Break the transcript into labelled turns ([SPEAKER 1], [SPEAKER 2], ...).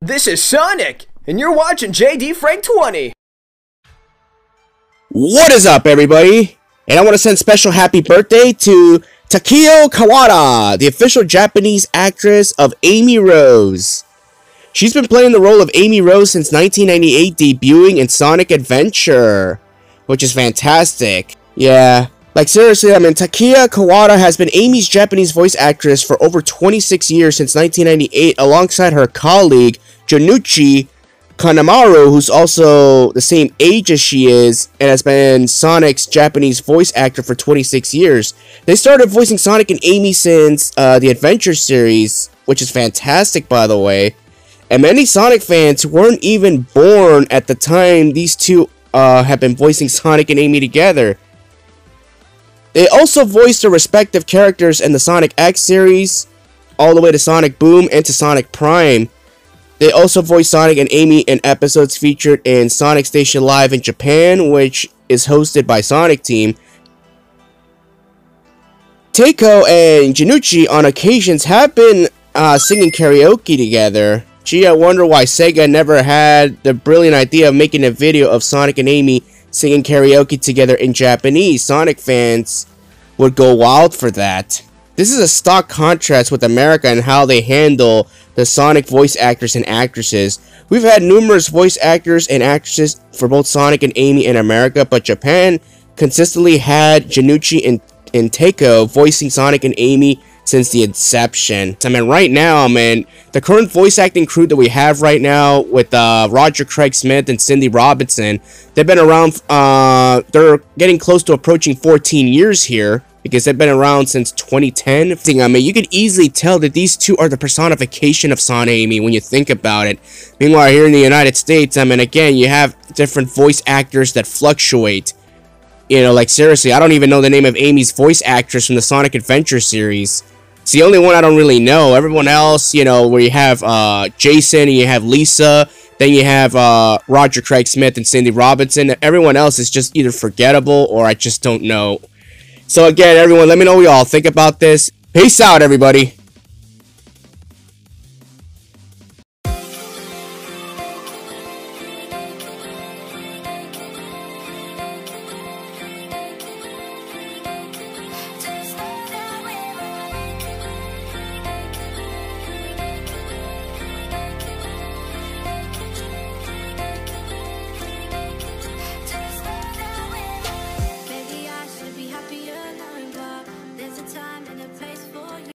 [SPEAKER 1] This is Sonic, and you're watching JD Frank 20.
[SPEAKER 2] What is up, everybody? And I want to send special happy birthday to Taeko Kawata, the official Japanese actress of Amy Rose. She's been playing the role of Amy Rose since 1998, debuting in Sonic Adventure, which is fantastic. Yeah, like seriously, I mean, Taeko Kawata has been Amy's Japanese voice actress for over 26 years since 1998 alongside her colleague Junichi Kanemaru, who's also the same age as she is and has been Sonic's Japanese voice actor for 26 years. They started voicing Sonic and Amy since uh, the Adventure series, which is fantastic by the way. And many Sonic fans weren't even born at the time these two uh, have been voicing Sonic and Amy together. They also voiced their respective characters in the Sonic X series, all the way to Sonic Boom and to Sonic Prime. They also voiced Sonic and Amy in episodes featured in Sonic Station Live in Japan, which is hosted by Sonic Team. Taeko and Junichi on occasions have been uh, singing karaoke together. Gee, I wonder why Sega never had the brilliant idea of making a video of Sonic and Amy singing karaoke together in Japanese. Sonic fans would go wild for that. This is a stark contrast with America and how they handle the Sonic voice actors and actresses. We've had numerous voice actors and actresses for both Sonic and Amy in America, but Japan consistently had Junichi and, and Taeko voicing Sonic and Amy since the inception. I mean, right now, man, the current voice acting crew that we have right now with uh, Roger Craig Smith and Cindy Robinson, they've been around, uh, they're getting close to approaching 14 years here because they've been around since 2010. I mean, you could easily tell that these two are the personification of Sonamy when you think about it. Meanwhile, here in the United States, I mean, again, you have different voice actors that fluctuate. You know, like seriously, I don't even know the name of Amy's voice actress from the Sonic Adventure series. It's the only one I don't really know. Everyone else, you know, where you have uh, Jason and you have Lisa, then you have uh, Roger Craig Smith and Cindy Robinson. Everyone else is just either forgettable or I just don't know. So again, everyone, let me know what y'all think about this. Peace out, everybody.